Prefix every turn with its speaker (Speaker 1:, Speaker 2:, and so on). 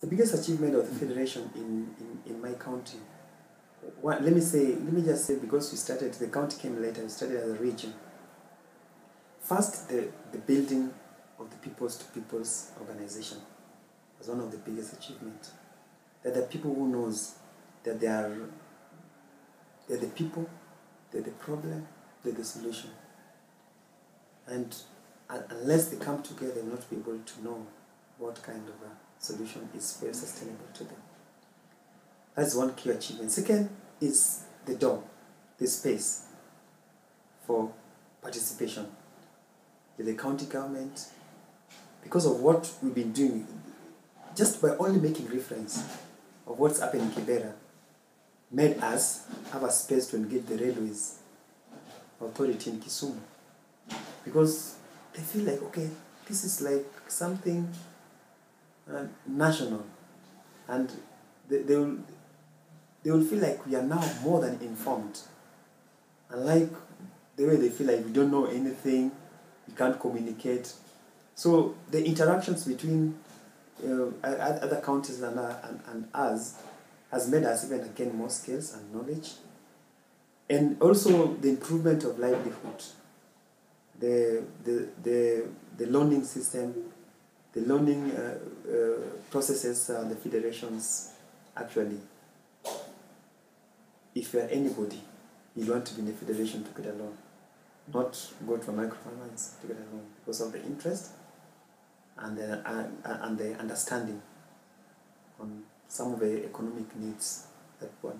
Speaker 1: the biggest achievement of the federation in, in, in my county. One, let me say, let me just say, because we started, the county came later, we started as a region. First, the, the building of the People's to People's organization was one of the biggest achievements. That the people who knows that they are, they're the people, they're the problem, they're the solution. And uh, unless they come together, they'll not be able to know what kind of a solution is very sustainable to them. That's one key achievement. Second is the door, the space for participation with the county government. Because of what we've been doing, just by only making reference of what's happening in Kibera, made us have a space to engage the railways authority in Kisumu. Because they feel like, okay, this is like something national. And they, they, will, they will feel like we are now more than informed. Unlike the way they feel like we don't know anything, we can't communicate. So the interactions between uh, other counties and, uh, and, and us has made us even gain more skills and knowledge. And also the improvement of livelihood, the, the, the, the learning system, the learning uh, uh, processes and the federations actually. If you are anybody, you want to be in a federation to get along, not go to a microfinance to get along because of the interest and the, uh, and the understanding on some of the economic needs that there.